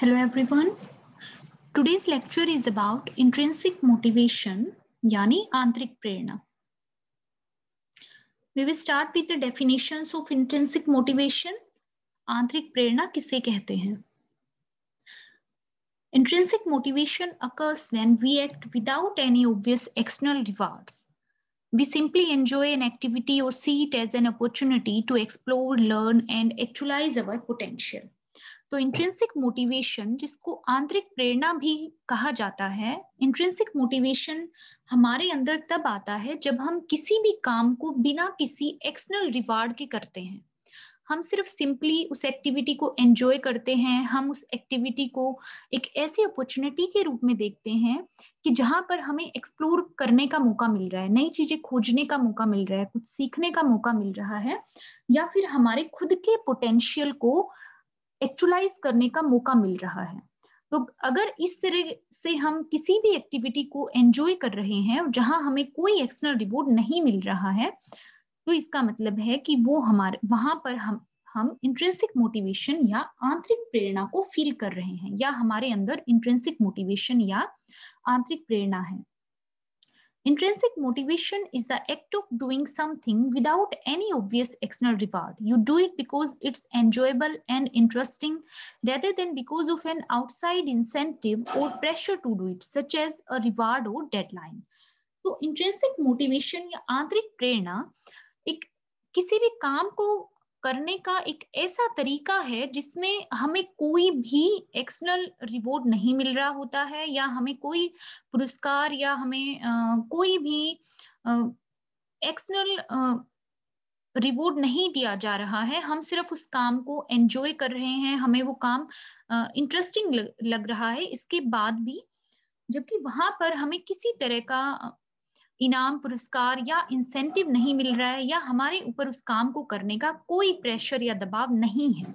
Hello everyone. Today's lecture is about intrinsic motivation yani आंतरिक प्रेरणा. We will start with the definitions of intrinsic motivation. आंतरिक प्रेरणा किसे कहते हैं? Intrinsic motivation occurs when we act without any obvious external rewards. We simply enjoy an activity or see it as an opportunity to explore, learn, and actualize our potential. तो intrinsic motivation जिसको आंतरिक प्रेरणा भी कहा जाता है intrinsic motivation हमारे अंदर तब आता है जब हम किसी भी काम को बिना किसी एक्सटर्नल रिवार्ड के करते हैं। हम सिर्फ़ सिंपली उस एक्टिविटी को एंजॉय करते हैं, हम उस एक्टिविटी को एक ऐसी अपॉर्चुनिटी के रूप में देखते हैं कि जहाँ पर हमें एक्सप्लोर करने का मौका मिल रहा है, नई चीज़ें खोजने का मौका मिल रहा है, कुछ सीखने का मौका मिल रहा है, या फिर हमारे खुद के पोटेंशियल को एक्चुलाइज करने का मौका मिल रहा है। तो अगर इस तरह से हम किसी भी एक्टिविटी को एंजॉय कर रहे हैं, जहाँ हमें कोई एक्सटर्नल रिवॉर्ड नहीं मिल रहा है तो इसका मतलब है कि वो हमारे, वहाँ पर हम हम इंट्रेंसिक मोटिवेशन या आंतरिक प्रेरणा को फील कर रहे हैं, या हमारे अंदर इंट्रेंसिक मोटिवेशन या आंतरिक प्रेरणा है। Intrinsic motivation is the act of doing something without any obvious external reward. You do it because it's enjoyable and interesting rather than because of an outside incentive or pressure to do it, such as a reward or deadline. तो intrinsic motivation या आंतरिक प्रेरणा एक किसी भी काम को करने का एक ऐसा तरीका है जिसमें हमें कोई भी एक्सटर्नल रिवॉर्ड नहीं मिल रहा होता है या हमें कोई पुरस्कार या हमें आ, कोई भी एक्सटर्नल रिवॉर्ड नहीं दिया जा रहा है। हम सिर्फ़ उस काम को एंजॉय कर रहे हैं हमें वो काम इंटरेस्टिंग लग, लग रहा है। इसके बाद भी जबकि वहाँ पर हमें किसी तरह का इनाम पुरस्कार या इंसेंटिव नहीं मिल रहा है या हमारे ऊपर उस काम को करने का कोई प्रेशर या दबाव नहीं है।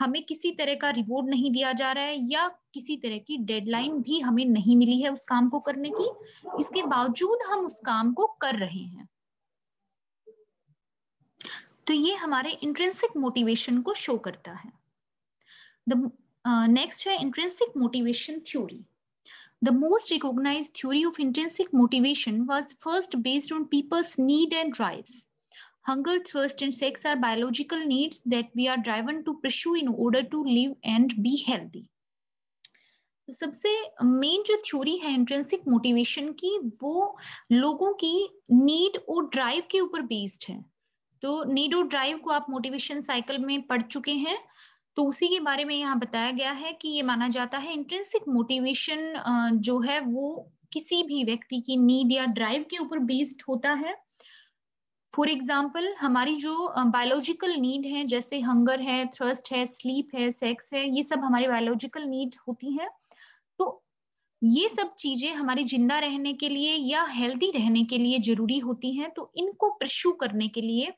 हमें किसी तरह का रिवॉर्ड नहीं दिया जा रहा है या किसी तरह की डेडलाइन भी हमें नहीं मिली है उस काम को करने की। इसके बावजूद हम उस काम को कर रहे हैं। तो ये हमारे इंट्रेंसिक मोटिवेशन को शो करता है। द नेक्स्ट uh, है intrinsic motivation theory The most recognized theory of intrinsic motivation was first based on people's need and drives. Hunger, thirst, and sex are biological needs that we are driven to pursue in order to live and be healthy. तो सबसे main जो theory है intrinsic motivation की वो लोगों की need और drive के ऊपर बेस्ड है तो नीड और ड्राइव को आप मोटिवेशन साइकिल में पढ़ चुके हैं तो उसी के बारे में यहाँ बताया गया है कि ये माना जाता है इंट्रेंसिक मोटिवेशन जो है वो किसी भी व्यक्ति की नीड या ड्राइव के ऊपर बेस्ड होता है। फॉर एग्ज़ाम्पल हमारी जो बायोलॉजिकल नीड है, जैसे हंगर है थ्रस्ट है स्लीप है सेक्स है, ये सब हमारी बायोलॉजिकल नीड होती है। तो ये सब चीज़ें हमारी ज़िंदा रहने के लिए या हेल्दी रहने के लिए ज़रूरी होती हैं। तो इनको प्रशु करने के लिए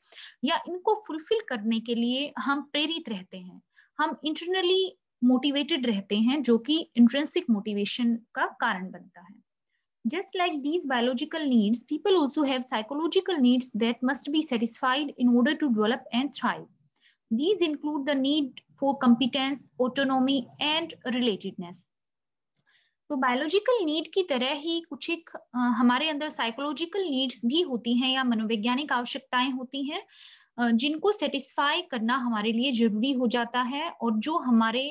या इनको फुलफिल करने के लिए हम प्रेरित रहते हैं। हम इंटरनली मोटिवेटेड रहते हैं, जो कि इंट्रेंसिक मोटिवेशन का कारण बनता है। Just like these biological needs people also have psychological needs that must be satisfied in order to develop and thrive these include the need for competence autonomy and relatedness तो biological need की तरह ही कुछ एक हमारे अंदर psychological needs भी होती हैं या मनोवैज्ञानिक आवश्यकताएँ होती हैं जिनको सेटिस्फाई करना हमारे लिए ज़रूरी हो जाता है और जो हमारे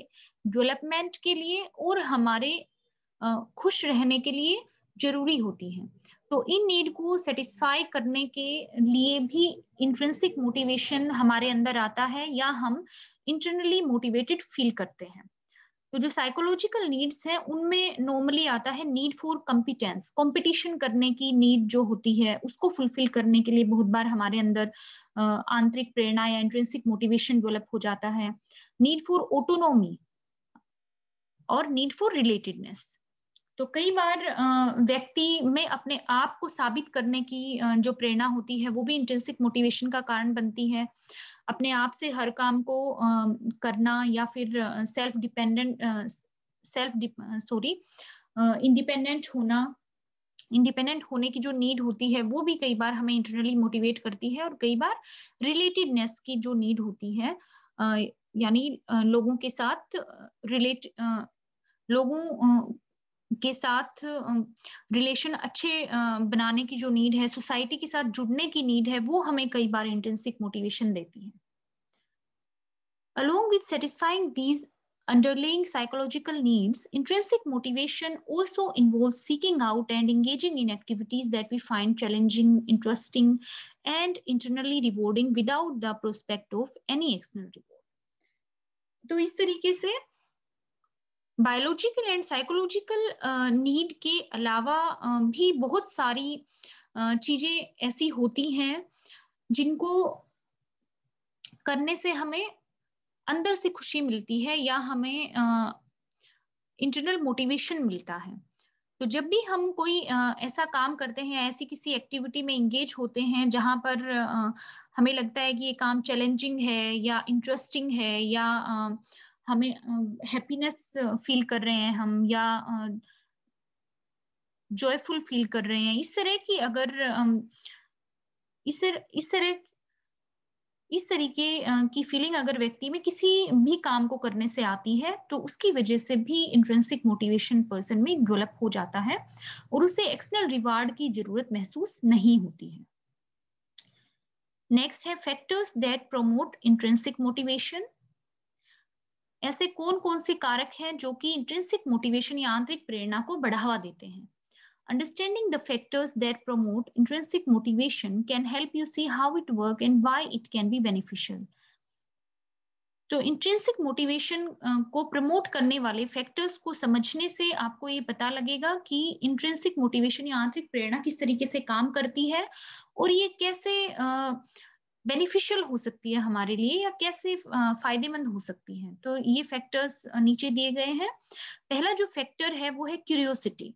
डेवलपमेंट के लिए और हमारे खुश रहने के लिए ज़रूरी होती हैं। तो इन नीड को सेटिस्फाई करने के लिए भी इंट्रेंसिक मोटिवेशन हमारे अंदर आता है या हम इंटरनली मोटिवेटेड फील करते हैं। तो जो साइकोलॉजिकल नीड्स हैं, उनमें नॉर्मली आता है नीड फॉर कॉम्पिटेंस कंपटीशन करने की नीड जो होती है, उसको फुलफिल करने के लिए बहुत बार हमारे अंदर आंतरिक प्रेरणा या इंट्रेंसिक मोटिवेशन डेवलप हो जाता है। नीड फॉर ऑटोनोमी और नीड फॉर रिलेटेडनेस तो कई बार व्यक्ति में अपने आप को साबित करने की जो प्रेरणा होती है, वो भी इंटेंसिक मोटिवेशन का कारण बनती है। अपने आप से हर काम को करना या फिर self dependent self sorry independent होना इंडिपेंडेंट होने की जो नीड होती है, वो भी कई बार हमें इंटरनली मोटिवेट करती है और कई बार रिलेटेडनेस की जो नीड होती है यानी लोगों के साथ रिलेट लोगों के साथ रिलेशन अच्छे बनाने की जो नीड है सोसाइटी के साथ जुड़ने की नीड है, वो हमें कई बार इंटेंसिक मोटिवेशन देती है। Along with satisfying these underlying psychological needs intrinsic motivation also involve seeking out and engaging in activities that we find challenging interesting and internally rewarding without the prospect of any external reward तो इस तरीके से biological and psychological need के अलावा uh, भी बहुत सारी uh, चीज़ें ऐसी होती हैं जिनको करने से हमें अंदर से खुशी मिलती है या हमें इंटरनल मोटिवेशन मिलता है। तो जब भी हम कोई ऐसा काम करते हैं ऐसी किसी एक्टिविटी में इंगेज होते हैं जहाँ पर हमें लगता है कि ये काम चैलेंजिंग है या इंटरेस्टिंग है या हमें हैप्पीनेस फील कर रहे हैं हम या जॉयफुल फील कर रहे हैं। इस तरह की अगर इस इस तरह, इस तरीके की फीलिंग अगर व्यक्ति में किसी भी काम को करने से आती है तो उसकी वजह से भी इंट्रेंसिक मोटिवेशन पर्सन में डेवलप हो जाता है और उसे एक्सटर्नल रिवार्ड की ज़रूरत महसूस नहीं होती है। नेक्स्ट है factors that promote intrinsic motivation ऐसे कौन कौन से कारक हैं जो कि इंट्रेंसिक मोटिवेशन या आंतरिक प्रेरणा को बढ़ावा देते हैं Understanding the factors that promote intrinsic motivation can help you see how it works and why it can be beneficial. तो इंट्रेंसिक मोटिवेशन को प्रमोट करने वाले फैक्टर्स को समझने से आपको ये पता लगेगा कि इंट्रेंसिक मोटिवेशन या आंतरिक प्रेरणा किस तरीके से काम करती है और ये कैसे बेनिफिशियल हो सकती है हमारे लिए या कैसे फ़ायदेमंद हो सकती है? तो ये फैक्टर्स नीचे दिए गए हैं। पहला जो फैक्टर है वो है curiosity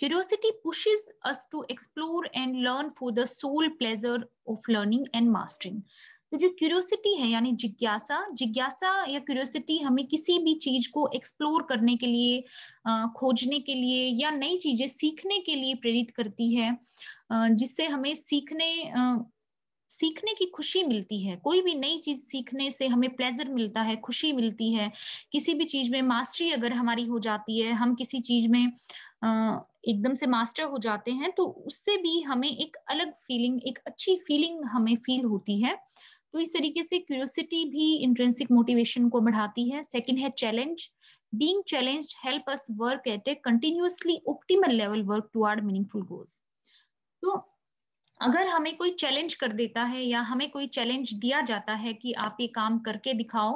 Curiosity pushes us to explore and learn for the sole pleasure of learning and mastering. तो जो क्यूरियोसिटी है, यानी जिज्ञासा जिज्ञासा या क्यूरियोसिटी हमें किसी भी चीज़ को एक्सप्लोर करने के लिए खोजने के लिए या नई चीज़ें सीखने के लिए प्रेरित करती है जिससे हमें सीखने सीखने की खुशी मिलती है। कोई भी नई चीज़ सीखने से हमें प्लेजर मिलता है, खुशी मिलती है। किसी भी चीज़ में मास्टरी अगर हमारी हो जाती है, हम किसी चीज़ में एकदम से मास्टर हो जाते हैं तो उससे भी हमें एक अलग फीलिंग एक अच्छी फीलिंग हमें फील होती है। तो इस तरीके से क्यूरियोसिटी भी इंट्रेंसिक मोटिवेशन को बढ़ाती है। सेकेंड है challenge being challenged help us work at a continuously optimal level work toward meaningful goals तो अगर हमें कोई चैलेंज कर देता है या हमें कोई चैलेंज दिया जाता है कि आप ये काम करके दिखाओ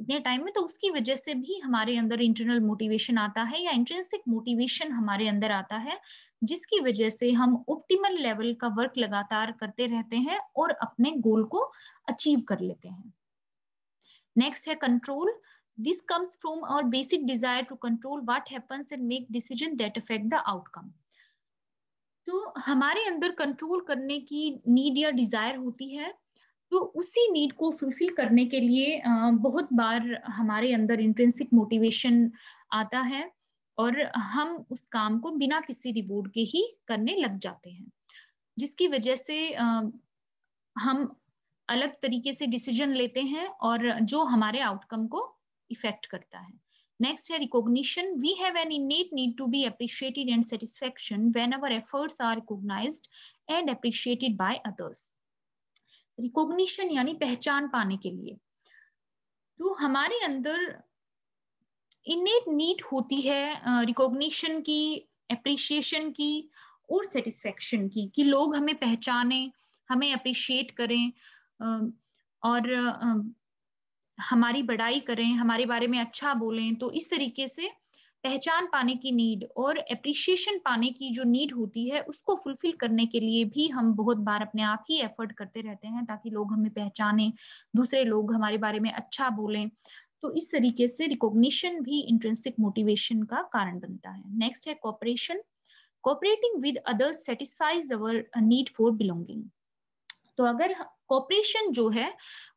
इतने टाइम में तो उसकी वजह से भी हमारे अंदर इंटरनल मोटिवेशन आता है या इंट्रेंसिक मोटिवेशन हमारे अंदर आता है, जिसकी वजह से हम ऑप्टिमल लेवल का वर्क लगातार करते रहते हैं और अपने गोल को अचीव कर लेते हैं। नेक्स्ट है control this comes from our basic desire to control what happens and make decision that affect the outcome तो हमारे अंदर कंट्रोल करने की नीड या डिज़ायर होती है तो उसी नीड को फुलफिल करने के लिए बहुत बार हमारे अंदर इंट्रेंसिक मोटिवेशन आता है और हम उस काम को बिना किसी रिवॉर्ड के ही करने लग जाते हैं। जिसकी वजह से हम अलग तरीके से डिसीज़न लेते हैं और जो हमारे आउटकम को इफ़ेक्ट करता है। Next, recognition. We have an innate need to be appreciated and satisfaction when our efforts are recognized and appreciated by others. Recognition यानी पहचान पाने के लिए तो हमारे अंदर इनेट नीड होती है रिकॉग्निशन की अप्रिशिएशन की और सेटिस्फेक्शन की कि लोग हमें पहचाने हमें अप्रिशिएट करें और हमारी बड़ाई करें, हमारे बारे में अच्छा बोलें तो इस तरीके से पहचान पाने की नीड और अप्रिशिएशन पाने की जो नीड होती है, उसको फुलफिल करने के लिए भी हम बहुत बार अपने आप ही एफर्ट करते रहते हैं ताकि लोग हमें पहचाने, दूसरे लोग हमारे बारे में अच्छा बोलें। तो इस तरीके से रिकॉग्निशन भी इंट्रेंसिक मोटिवेशन का कारण बनता है। नेक्स्ट है cooperation cooperating with others satisfies our need for belonging तो अगर कॉपरेशन जो है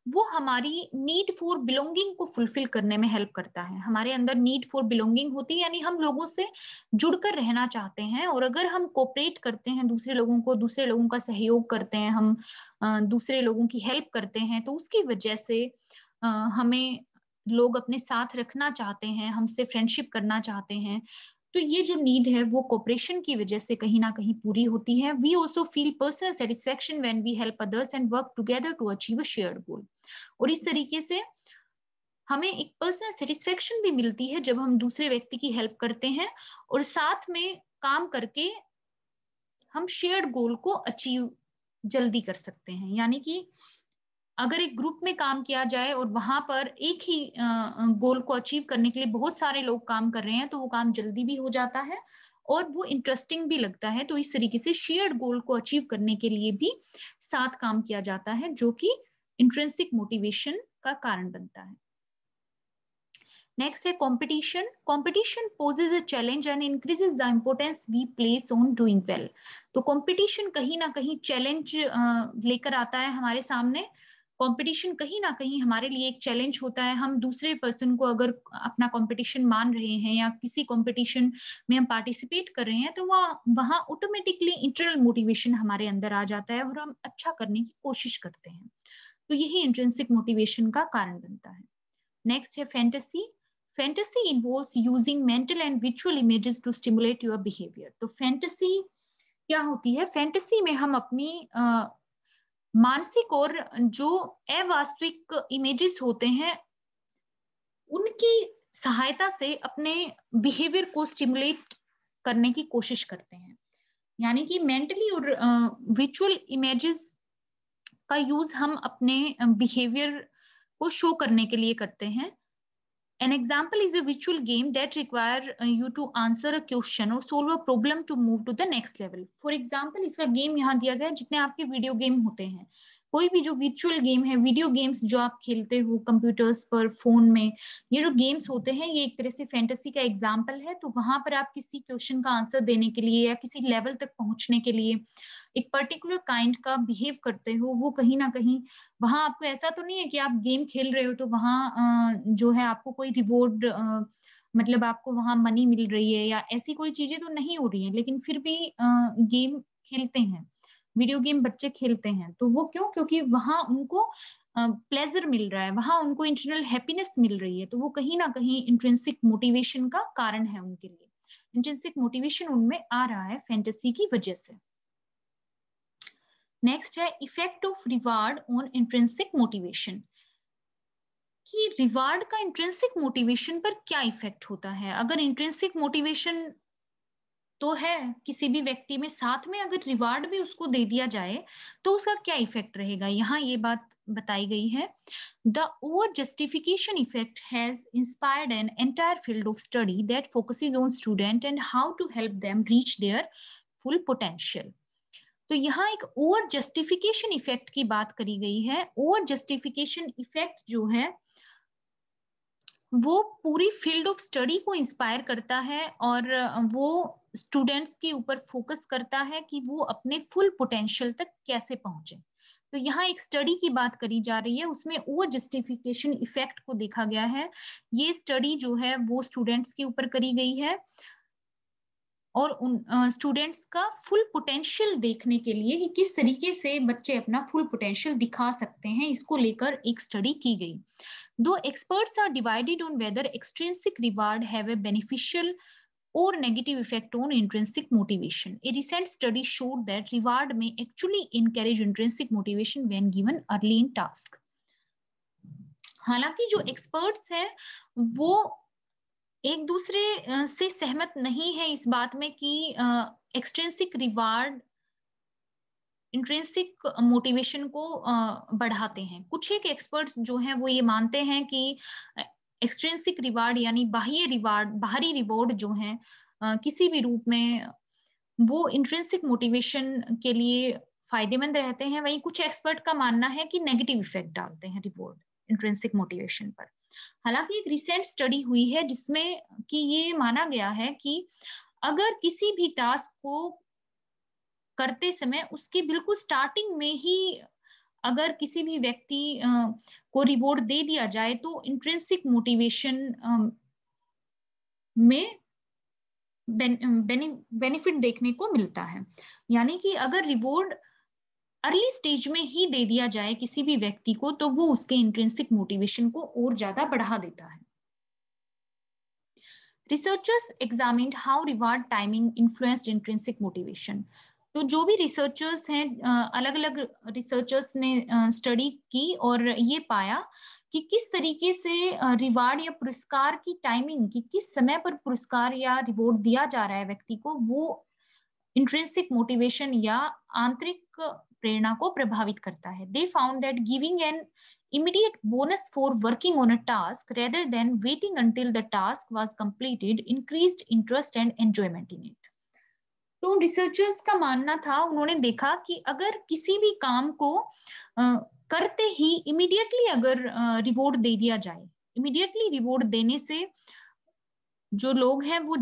वो हमारी नीड फॉर बिलोंगिंग को फुलफिल करने में हेल्प करता है। हमारे अंदर नीड फॉर बिलोंगिंग होती है, यानी हम लोगों से जुड़कर रहना चाहते हैं और अगर हम कोऑपरेट करते हैं दूसरे लोगों को, दूसरे लोगों का सहयोग करते हैं, हम दूसरे लोगों की हेल्प करते हैं तो उसकी वजह से हमें लोग अपने साथ रखना चाहते हैं, हमसे फ्रेंडशिप करना चाहते हैं तो ये जो नीड है वो कोऑपरेशन की वजह से कहीं ना कहीं पूरी होती है। We also feel personal satisfaction when we help others and work together to achieve a shared goal और इस तरीके से हमें एक पर्सनल सेटिस्फेक्शन भी मिलती है जब हम दूसरे व्यक्ति की हेल्प करते हैं और साथ में काम करके हम शेयर्ड गोल को अचीव जल्दी कर सकते हैं। यानी कि अगर एक ग्रुप में काम किया जाए और वहाँ पर एक ही गोल को अचीव करने के लिए बहुत सारे लोग काम कर रहे हैं तो वो काम जल्दी भी हो जाता है और वो इंटरेस्टिंग भी लगता है। तो इस तरीके से शेयर्ड गोल को अचीव करने के लिए भी साथ काम किया जाता है, जो कि इंट्रेंसिक मोटिवेशन का कारण बनता है। नेक्स्ट है competition competition poses a challenge and increases the importance we place on doing well तो कंपटीशन कहीं ना कहीं चैलेंज लेकर आता है हमारे सामने। कंपटीशन कहीं ना कहीं हमारे लिए एक चैलेंज होता है। हम दूसरे पर्सन को अगर अपना कंपटीशन मान रहे हैं या किसी कंपटीशन में हम पार्टिसिपेट कर रहे हैं तो वह, वहाँ ऑटोमेटिकली इंटरनल मोटिवेशन हमारे अंदर आ जाता है और हम अच्छा करने की कोशिश करते हैं। तो यही इंट्रेंसिक मोटिवेशन का कारण बनता है। नेक्स्ट है fantasy fantasy involves using mental and visual images to stimulate your behaviour तो फैंटेसी क्या होती है? फैंटेसी में हम अपनी मानसिक और जो अवास्तविक इमेजेस होते हैं, उनकी सहायता से अपने बिहेवियर को स्टिमुलेट करने की कोशिश करते हैं। यानी कि मेंटली और विचुअल इमेजेस का यूज़ हम अपने बिहेवियर को शो करने के लिए करते हैं। Example is a virtual game that require uh, you to answer a question or solve a problem to move to the next level. For example, इसका गेम यहाँ दिया गया है जितने आपके वीडियो गेम होते हैं। कोई भी जो वर्चुअल गेम है वीडियो गेम्स जो आप खेलते हो कंप्यूटर्स पर फ़ोन में ये जो गेम्स होते हैं ये एक तरह से फैंटेसी का एग्ज़ाम्पल है। तो वहाँ पर आप किसी क्वेश्चन का आंसर देने के लिए या किसी लेवल तक पहुँचने के लिए एक पर्टिकुलर काइंड का बिहेव करते हो, वो कहीं ना कहीं, वहाँ आपको ऐसा तो नहीं है कि आप गेम खेल रहे हो तो वहाँ जो है आपको कोई रिवॉर्ड मतलब आपको वहाँ मनी मिल रही है या ऐसी कोई चीज़ें तो नहीं हो रही है, लेकिन फिर भी गेम खेलते हैं वीडियो गेम बच्चे खेलते हैं तो वो क्यों? क्योंकि वहाँ उनको प्लेजर मिल रहा है, वहाँ उनको इंटरनल हैप्पीनेस मिल रही है तो वो कहीं ना कहीं इंट्रेंसिक मोटिवेशन का कारण है उनके लिए। इंट्रेंसिक मोटिवेशन उनमें आ रहा है फैंटेसी की वजह से। नेक्स्ट है effect of reward on intrinsic motivation कि रिवार्ड का इंट्रेंसिक मोटिवेशन पर क्या इफ़ेक्ट होता है? अगर इंट्रेंसिक मोटिवेशन तो है, किसी भी व्यक्ति में, साथ में अगर रिवार्ड भी उसको दे दिया जाए तो उसका क्या इफ़ेक्ट रहेगा? यहाँ ये बात बताई गई है। The over justification effect has inspired an entire field of study that focuses on student and how to help them reach their full potential तो यहाँ एक ओवर जस्टिफिकेशन इफ़ेक्ट की बात करी गई है। ओवर जस्टिफिकेशन इफ़ेक्ट जो है, वो पूरी फ़ील्ड ऑफ़ स्टडी को इंस्पायर करता है और वो स्टूडेंट्स के ऊपर फोकस करता है कि वो अपने फुल पोटेंशियल तक कैसे पहुँचे। तो यहाँ एक स्टडी की बात करी जा रही है, उसमें ओवर जस्टिफिकेशन इफ़ेक्ट को देखा गया है। ये स्टडी जो है, वो स्टूडेंट्स के ऊपर करी गई है। और उन स्टूडेंट्स का फुल पोटेंशियल देखने के लिए कि किस तरीके से बच्चे अपना फुल पोटेंशियल दिखा सकते हैं, इसको लेकर एक स्टडी की गई। दो experts are divided on whether extrinsic reward have beneficial और negative effect on intrinsic motivation a recent study showed that reward may actually encourage intrinsic motivation when given early in task हालाँकि जो experts हैं, वो एक दूसरे से सहमत नहीं है इस बात में कि एक्सट्रेंसिक रिवार्ड इंट्रेंसिक मोटिवेशन को बढ़ाते हैं। कुछ एक एक्सपर्ट्स जो हैं, वो ये मानते हैं कि एक्सट्रेंसिक रिवार्ड यानी बाह्य रिवार्ड बाहरी रिवॉर्ड जो है किसी भी रूप में, वो इंट्रेंसिक मोटिवेशन के लिए फ़ायदेमंद रहते हैं। वहीं कुछ एक्सपर्ट का मानना है कि नेगेटिव इफ़ेक्ट डालते हैं रिवॉर्ड इंट्रेंसिक मोटिवेशन पर। हालाँकि एक रिसेंट स्टडी हुई है जिसमें कि ये माना गया है कि अगर किसी भी टास्क को करते समय उसके बिल्कुल स्टार्टिंग में ही अगर किसी भी व्यक्ति को रिवॉर्ड दे दिया जाए तो इंट्रेंसिक मोटिवेशन में बेनिफिट देखने को मिलता है। यानी कि अगर रिवॉर्ड अर्ली स्टेज में ही दे दिया जाए किसी भी व्यक्ति को तो वो उसके इंट्रेंसिक मोटिवेशन को और ज़्यादा बढ़ा देता है। Researchers examine how reward timing influenced intrinsic motivation तो जो भी रिसर्चर्स हैं अलग अलग रिसर्चर्स ने स्टडी की और ये पाया कि किस तरीके से रिवार्ड या पुरस्कार की टाइमिंग कि किस समय पर पुरस्कार या रिवॉर्ड दिया जा रहा है व्यक्ति को, वो इंट्रेंसिक मोटिवेशन या आंतरिक प्रेरणा को प्रभावित करता है। They found that giving an immediate bonus for working on a task rather than waiting until the task was completed increase interest and enjoyment in it तो रिसर्चर्स का मानना था उन्होंने देखा कि अगर किसी भी काम को आ, करते ही इमिडिएटली अगर रिवॉर्ड दे दिया जाए इमिडिएटली रिवॉर्ड देने से जो लोग हैं वो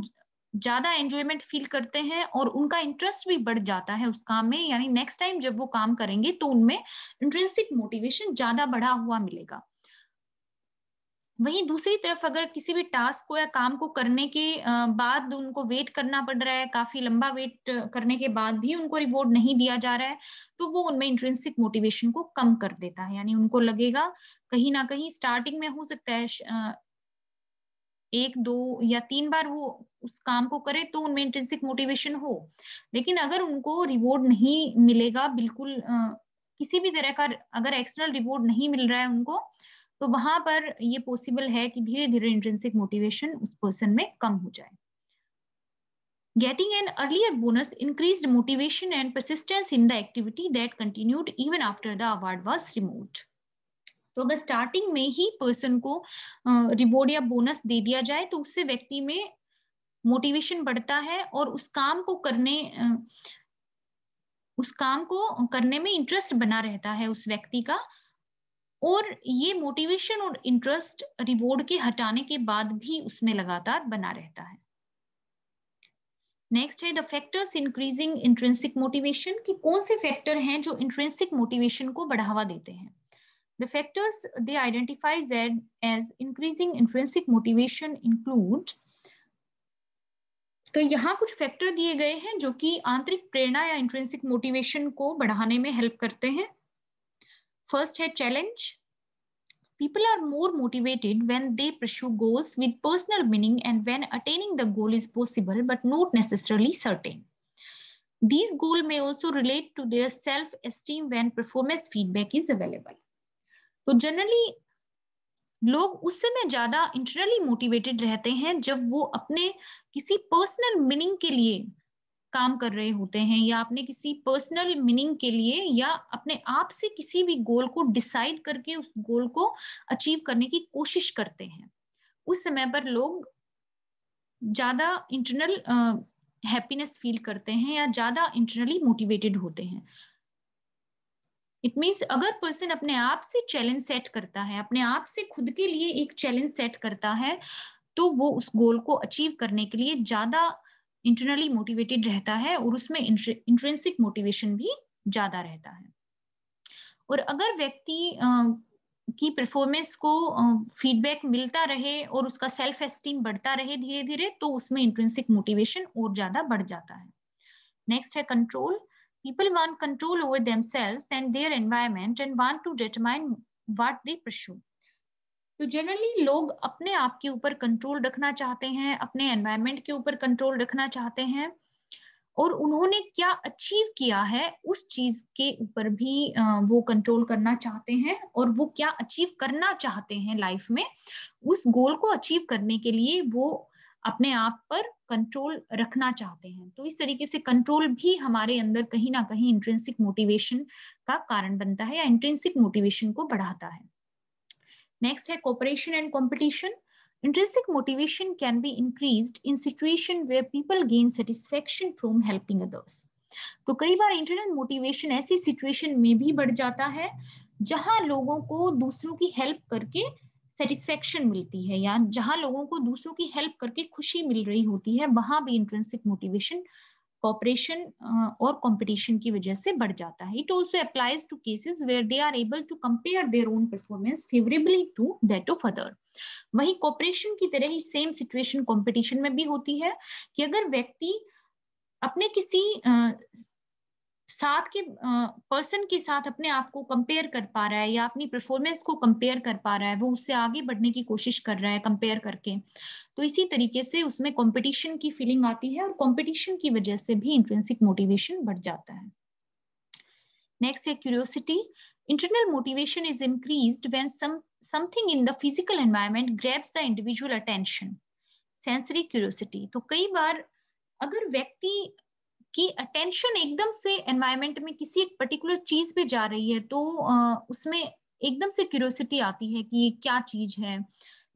ज़्यादा एंजॉयमेंट फील करते हैं और उनका इंटरेस्ट भी बढ़ जाता है उस काम में, यानी नेक्स्ट टाइम जब वो काम करेंगे तो उनमें इंट्रेंसिक मोटिवेशन ज़्यादा बढ़ा हुआ मिलेगा। वहीं दूसरी तरफ़ अगर किसी भी टास्क को या काम को करने के बाद उनको वेट करना पड़ रहा है, काफ़ी लंबा वेट करने के बाद भी उनको रिवॉर्ड नहीं दिया जा रहा है तो वो उनमें इंट्रेंसिक मोटिवेशन को कम कर देता है, यानी उनको लगेगा कहीं ना कहीं स्टार्टिंग में हो सकता है एक दो या तीन बार वो उस काम को करे तो उनमें इंट्रेंसिक मोटिवेशन हो लेकिन अगर उनको रिवॉर्ड नहीं मिलेगा बिल्कुल आ, किसी भी तरह का अगर एक्सटर्नल रिवॉर्ड नहीं मिल रहा है उनको तो वहाँ पर ये पॉसिबल है कि धीरे धीरे इंट्रेंसिक मोटिवेशन उस पर्सन में कम हो जाए Getting an earlier bonus increased motivation and persistence in the activity that continued even after the award was removed. तो अगर स्टार्टिंग में ही पर्सन को रिवॉर्ड या बोनस दे दिया जाए तो उससे व्यक्ति में मोटिवेशन बढ़ता है और उस काम को करने उस काम को करने में इंटरेस्ट बना रहता है उस व्यक्ति का। और ये मोटिवेशन और इंटरेस्ट रिवॉर्ड के हटाने के बाद भी उसमें लगातार बना रहता है। नेक्स्ट है the factors increasing intrinsic motivation कि कौन से फैक्टर हैं जो इंट्रेंसिक मोटिवेशन को बढ़ावा देते हैं? the factors, they identify z as increasing intrinsic motivation include तो यहाँ कुछ फैक्टर दिए गए हैं जो कि आंतरिक प्रेरणा या इंट्रेंसिक मोटिवेशन को बढ़ाने में हेल्प करते हैं। फ़र्स्ट है challenge people are more motivated when they pursue goals with personal meaning and when attaining the goal is possible but not necessarily certain these goal may also relate to their self esteem when performance feedback is available तो generally लोग उस समय ज़्यादा internally motivated रहते हैं जब वो अपने किसी पर्सनल मीनिंग के लिए काम कर रहे होते हैं या अपने किसी पर्सनल मीनिंग के लिए या अपने आप से किसी भी गोल को डिसाइड करके उस गोल को अचीव करने की कोशिश करते हैं। उस समय पर लोग ज़्यादा इंटरनल हैप्पीनेस फील करते हैं या ज़्यादा इंटरनली मोटिवेटेड होते हैं। इट मीन्स अगर पर्सन अपने आप से चैलेंज सेट करता है, अपने आप से खुद के लिए एक चैलेंज सेट करता है तो वो उस गोल को अचीव करने के लिए ज़्यादा इंटरनली मोटिवेटेड रहता है और उसमें इंट्रेंसिक मोटिवेशन भी ज़्यादा रहता है। और अगर व्यक्ति की परफॉर्मेंस को फीडबैक मिलता रहे और उसका सेल्फ एस्टीम बढ़ता रहे धीरे धीरे तो उसमें इंट्रेंसिक मोटिवेशन और ज़्यादा बढ़ जाता है। नेक्स्ट है control people want control over themselves and their environment and want to determine what they pursue. तो जनरली लोग अपने आप के ऊपर कंट्रोल रखना चाहते हैं, अपने एनवायरमेंट के ऊपर कंट्रोल रखना चाहते हैं और उन्होंने क्या अचीव किया है उस चीज़ के ऊपर भी वो कंट्रोल करना चाहते हैं और वो क्या अचीव करना चाहते हैं लाइफ में, उस गोल को अचीव करने के लिए वो अपने आप पर कंट्रोल रखना चाहते हैं तो इस तरीके से कंट्रोल भी हमारे अंदर कहीं ना कहीं इंट्रेंसिक मोटिवेशन का कारण बनता है या इंट्रेंसिक मोटिवेशन को बढ़ाता है Next है cooperation and competition. Intrinsic motivation can be increased in situation where people gain satisfaction from helping others. तो कई बार इंटरनल मोटिवेशन ऐसी सिचुएशन में भी बढ़ जाता है, जहाँ लोगों को दूसरों की हेल्प करके सेटिस्फेक्शन मिलती है या जहाँ लोगों को दूसरों की हेल्प करके खुशी मिल रही होती है, वहाँ भी इंट्रेंसिक मोटिवेशन कॉपरेशन और कंपटीशन की वजह से बढ़ जाता है। It also applies to cases where they are able to compare their own performance favourably to that of other वही कॉपरेशन की तरह ही सेम सिचुएशन कंपटीशन में भी होती है कि अगर व्यक्ति अपने किसी साथ के पर्सन के साथ अपने आप को कंपेयर कर पा रहा है या अपनी परफॉर्मेंस को कंपेयर कर पा रहा है, वो उससे आगे बढ़ने की कोशिश कर रहा है कंपेयर करके। तो इसी तरीके से उसमें कंपटीशन की फीलिंग आती है और कंपटीशन की वजह से भी इंट्रेंसिक मोटिवेशन बढ़ जाता है। नेक्स्ट है curiosity motivation is increased when some, something in the physical environment grabs the individual attention. Sensory curiosity. तो कई बार अगर व्यक्ति कि अटेंशन एकदम से एनवायरमेंट में किसी एक पर्टिकुलर चीज़ पे जा रही है तो उसमें एकदम से क्यूरियोसिटी आती है कि ये क्या चीज़ है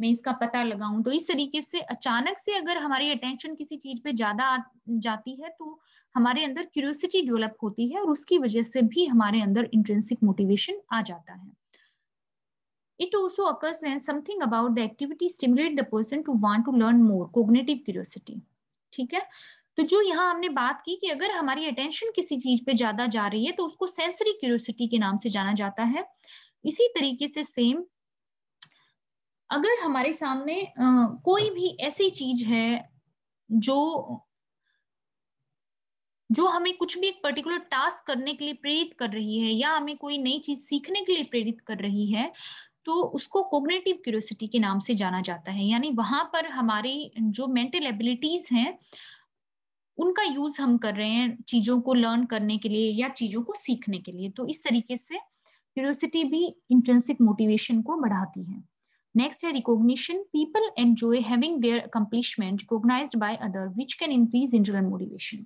मैं इसका पता लगाऊँ। तो इस तरीके से अचानक से अगर हमारी अटेंशन किसी चीज़ पे ज़्यादा जाती है तो हमारे अंदर क्यूरियोसिटी डेवलप होती है और उसकी वजह से भी हमारे अंदर इंट्रेंसिक मोटिवेशन आ जाता है। It also occurs when something about the activity stimulate the person to want to learn more, cognitive curiosity. ठीक है? तो जो यहाँ हमने बात की कि अगर हमारी अटेंशन किसी चीज़ पे ज़्यादा जा रही है तो उसको सेंसरी क्यूरियोसिटी के नाम से जाना जाता है। इसी तरीके से सेम अगर हमारे सामने आ, कोई भी ऐसी चीज़ है जो जो हमें कुछ भी एक पर्टिकुलर टास्क करने के लिए प्रेरित कर रही है या हमें कोई नई चीज़ सीखने के लिए प्रेरित कर रही है तो उसको कोग्नेटिव क्यूरियोसिटी के नाम से जाना जाता है। यानी वहाँ पर हमारी जो मेंटल एबिलिटीज हैं उनका यूज़ हम कर रहे हैं चीज़ों को लर्न करने के लिए या चीज़ों को सीखने के लिए। तो इस तरीके से क्यूरियोसिटी भी इंट्रेंसिक मोटिवेशन को बढ़ाती है। नेक्स्ट है recognition people enjoy having their accomplishment recognized by other which can increase internal motivation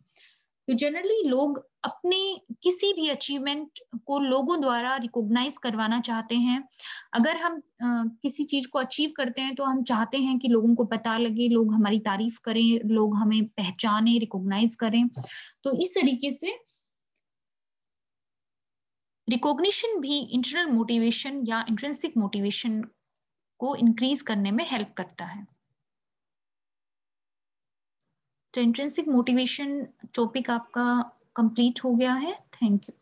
तो जनरली लोग अपने किसी भी अचीवमेंट को लोगों द्वारा रिकॉग्नाइज करवाना चाहते हैं। अगर हम आ, किसी चीज़ को अचीव करते हैं तो हम चाहते हैं कि लोगों को पता लगे लोग हमारी तारीफ़ करें लोग हमें पहचाने रिकॉग्नाइज करें। तो इस तरीके से रिकॉग्निशन भी इंटरनल मोटिवेशन या इंट्रेंसिक मोटिवेशन को इंक्रीज करने में हेल्प करता है। तो इंट्रेंसिक मोटिवेशन टॉपिक आपका कंप्लीट हो गया है. Thank you